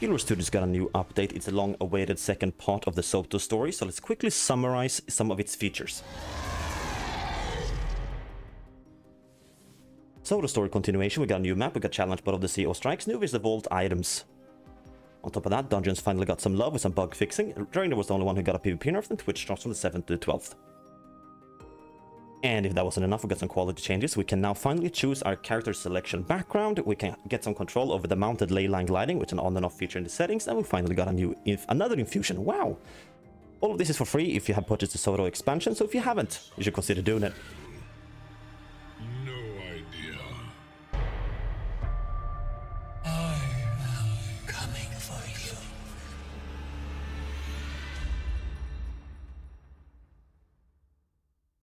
Guild Studios got a new update. It's a long-awaited second part of the Soto story, so let's quickly summarize some of its features. Soto story continuation, we got a new map, we got challenge Bot of the or Strikes, new is the Vault items. On top of that, Dungeons finally got some love with some bug fixing. Drainer was the only one who got a PvP nerf, and Twitch drops from the 7th to the 12th. And if that wasn't enough, we got some quality changes. We can now finally choose our character selection background. We can get some control over the mounted ley line gliding, which is an on and off feature in the settings. And we finally got a new, inf another infusion. Wow! All of this is for free if you have purchased the Soto expansion, so if you haven't, you should consider doing it.